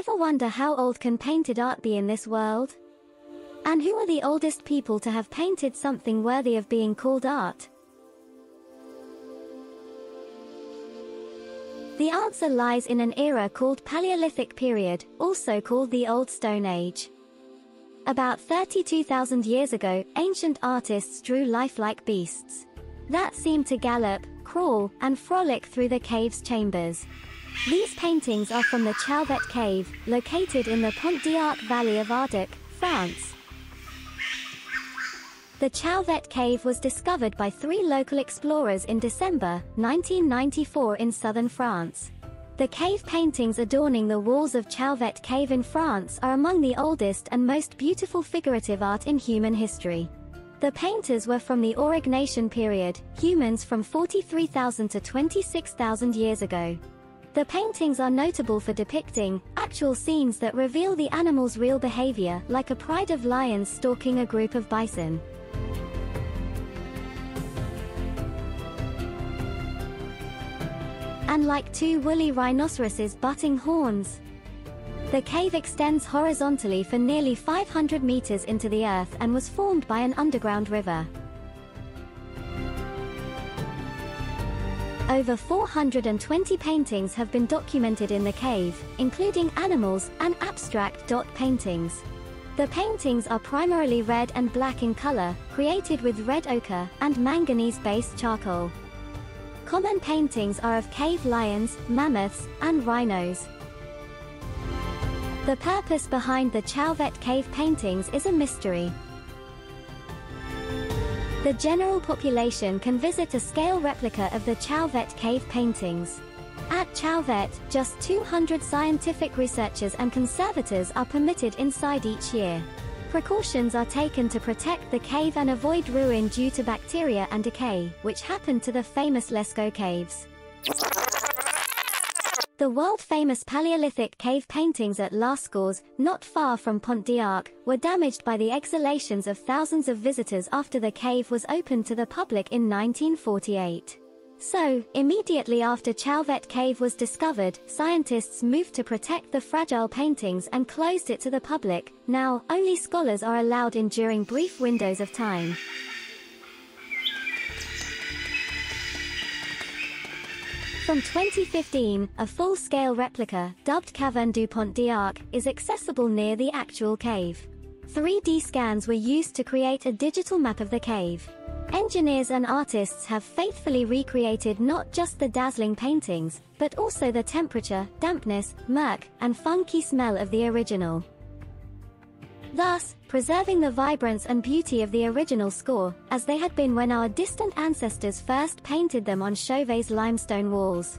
Ever wonder how old can painted art be in this world? And who are the oldest people to have painted something worthy of being called art? The answer lies in an era called Paleolithic period, also called the Old Stone Age. About 32,000 years ago, ancient artists drew lifelike beasts that seemed to gallop, crawl, and frolic through the cave's chambers. These paintings are from the Chauvet Cave, located in the Pont d'Arc Valley of Ardèche, France. The Chauvet Cave was discovered by three local explorers in December 1994 in southern France. The cave paintings adorning the walls of Chauvet Cave in France are among the oldest and most beautiful figurative art in human history. The painters were from the Aurignacian period, humans from 43,000 to 26,000 years ago. The paintings are notable for depicting actual scenes that reveal the animal's real behavior, like a pride of lions stalking a group of bison. And like two woolly rhinoceroses butting horns. The cave extends horizontally for nearly 500 meters into the earth and was formed by an underground river. Over 420 paintings have been documented in the cave, including animals and abstract dot paintings. The paintings are primarily red and black in color, created with red ochre and manganese-based charcoal. Common paintings are of cave lions, mammoths, and rhinos. The purpose behind the Chauvet cave paintings is a mystery. The general population can visit a scale replica of the Chauvet cave paintings. At Chauvet, just 200 scientific researchers and conservators are permitted inside each year. Precautions are taken to protect the cave and avoid ruin due to bacteria and decay, which happened to the famous Lascaux caves. The world-famous Paleolithic cave paintings at Lascaux, not far from Pont d'Arc, were damaged by the exhalations of thousands of visitors after the cave was opened to the public in 1948. So, immediately after Chauvet Cave was discovered, scientists moved to protect the fragile paintings and closed it to the public. Now, only scholars are allowed in during brief windows of time. From 2015, a full-scale replica, dubbed Caverne du Pont d'Arc, is accessible near the actual cave. 3D scans were used to create a digital map of the cave. Engineers and artists have faithfully recreated not just the dazzling paintings, but also the temperature, dampness, murk, and funky smell of the original. Thus, preserving the vibrance and beauty of the original score, as they had been when our distant ancestors first painted them on Chauvet's limestone walls.